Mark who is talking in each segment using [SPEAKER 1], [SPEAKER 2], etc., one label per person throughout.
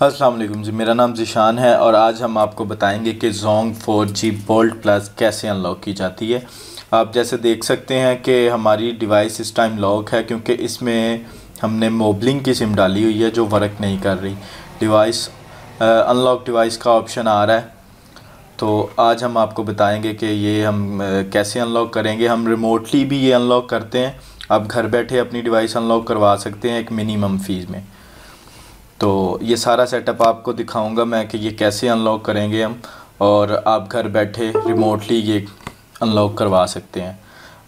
[SPEAKER 1] السلام علیکم جی میرا نام ذیشان ہے اور آج ہم آپ کو بتائیں گے کہ Zong four G bolt plus کیسے ان لاک کی جاتی ہے۔ آپ جیسے دیکھ سکتے ہیں کہ ہماری ڈیوائس اس ٹائم لاک ہے کیونکہ اس میں ہم نے موبلنگ کی سم ڈالی ہوئی ہے جو ورک نہیں کر رہی۔ ڈیوائس ان لاک ڈیوائس کا آپشن آ رہا ہے۔ تو آج ہم آپ کو بتائیں گے کہ یہ ہم uh, کیسے ان لاک کریں گے۔ ہم ریموٹلی بھی یہ ان لاک کرتے ہیں۔ آپ گھر بیٹھے اپنی ڈیوائس ان لاک کروا سکتے ہیں ایک منیمم فیس میں۔ تو یہ سارا سیٹ اپ آپ کو دکھاؤں گا میں کہ یہ کیسے ان لاک کریں گے ہم اور آپ گھر بیٹھے ریموٹلی یہ ان لاک کروا سکتے ہیں۔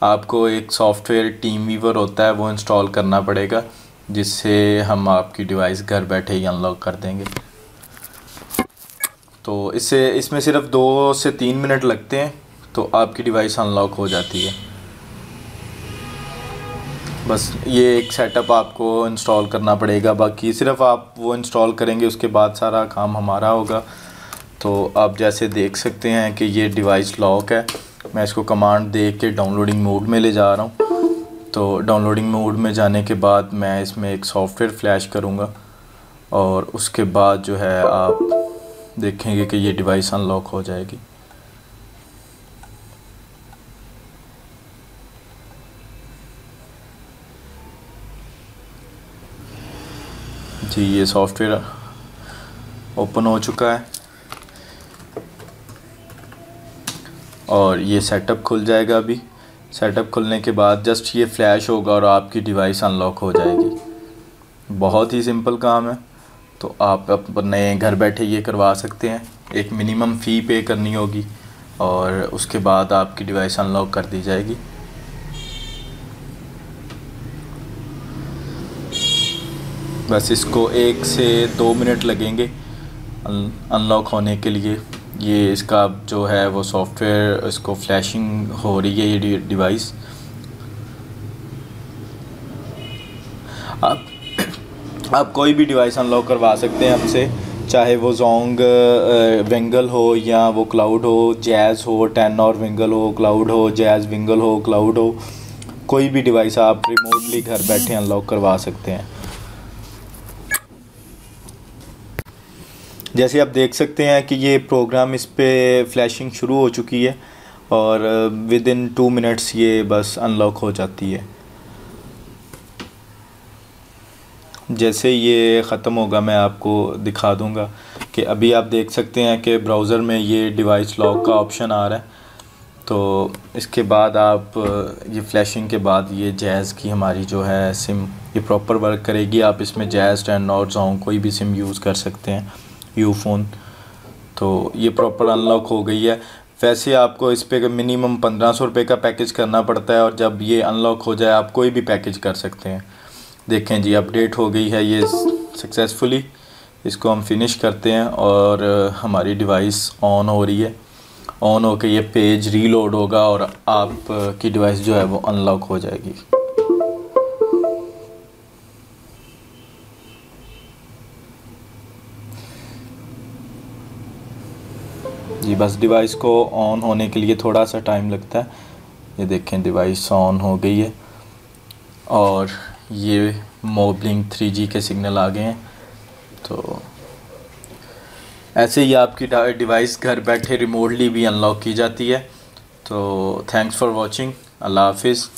[SPEAKER 1] آپ کو ایک سافٹ ویئر ٹیم ویور ہوتا ہے وہ انسٹال کرنا پڑے گا، جس سے ہم آپ کی ڈیوائس گھر بیٹھے ہی ان لاک کر دیں گے۔ تو اس سے، اس میں صرف دو سے تین منٹ لگتے ہیں تو آپ کی ڈیوائس ان لاک ہو جاتی ہے۔ بس یہ ایک سیٹ اپ آپ کو انسٹال کرنا پڑے گا، باقی صرف آپ وہ انسٹال کریں گے، اس کے بعد سارا کام ہمارا ہوگا۔ تو آپ جیسے دیکھ سکتے ہیں کہ یہ ڈیوائس لاک ہے۔ میں اس کو کمانڈ دے کے ڈاؤن لوڈنگ موڈ میں لے جا رہا ہوں۔ تو ڈاؤن لوڈنگ موڈ میں جانے کے بعد میں اس میں ایک سافٹ ویئر فلیش کروں گا۔ اور اس کے بعد جو ہے آپ دیکھیں گے کہ یہ ڈیوائس ان لاک ہو جائے گی۔ جی یہ سافٹ ویئر اوپن ہو چکا ہے۔ اور یہ سیٹ اپ کھل جائے گا ابھی۔ سیٹ اپ کھلنے کے بعد جسٹ یہ فلیش ہوگا اور آپ کی ڈیوائس ان لاک ہو جائے گی۔ بہت ہی سمپل کام ہے۔ تو آپ اپنے گھر بیٹھے یہ کروا سکتے ہیں۔ ایک منیمم فی پے کرنی ہوگی اور اس کے بعد آپ کی ڈیوائس ان لاک کر دی جائے گی۔ بس اس کو ایک سے دو منٹ لگیں گے ان لاک ہونے کے لیے۔ یہ اس کا جو ہے وہ سافٹ ویئر اس کو فلیشنگ ہو رہی ہے یہ ڈیوائس آپ آپ کوئی بھی ڈیوائس ان لاک کروا سکتے ہیں ہم سے، چاہے وہ زونگ ونگل ہو یا وہ کلاؤڈ ہو جیز ہو ٹین اور ونگل ہو کلاؤڈ ہو جیز ونگل ہو کلاؤڈ ہو۔ کوئی بھی ڈیوائس آپ ریموٹلی گھر بیٹھے ان لاک کروا سکتے ہیں۔ جیسے آپ دیکھ سکتے ہیں کہ یہ پروگرام اس پہ فلیشنگ شروع ہو چکی ہے اور ود ان ٹو منٹس یہ بس ان لاک ہو جاتی ہے۔ جیسے یہ ختم ہوگا میں آپ کو دکھا دوں گا کہ ابھی آپ دیکھ سکتے ہیں کہ براؤزر میں یہ ڈیوائس لاک کا آپشن آ رہا ہے۔ تو اس کے بعد آپ، یہ فلیشنگ کے بعد یہ جیز کی ہماری جو ہے سم یہ پراپر ورک کرے گی۔ آپ اس میں جیز ٹین اور زونگ کوئی بھی سم یوز کر سکتے ہیں۔ یو فون۔ تو یہ پراپر ان لاک ہو گئی ہے۔ ویسے آپ کو اس پہ منیمم پندرہ سو روپے کا پیکج کرنا پڑتا ہے اور جب یہ ان لاک ہو جائے، آپ کوئی بھی پیکج کر سکتے ہیں۔ دیکھیں جی اپڈیٹ ہو گئی ہے یہ سکسیزفلی اس کو ہم فنش کرتے ہیں اور ہماری ڈیوائس آن ہو رہی ہے۔ آن ہو کے یہ پیج ری لوڈ ہوگا اور آپ کی ڈیوائس جو ہے وہ ان لاک ہو جائے گی۔ جی بس ڈیوائس کو آن ہونے کے لیے تھوڑا سا ٹائم لگتا ہے۔ یہ دیکھیں ڈیوائس آن ہو گئی ہے۔ اور یہ موبلنگ تھری جی کے سگنل آ گئے ہیں۔ تو ایسے ہی آپ کی ڈیوائس گھر بیٹھے ریموٹلی بھی ان لاک کی جاتی ہے۔ تو تھینکس فار واچنگ اللہ حافظ۔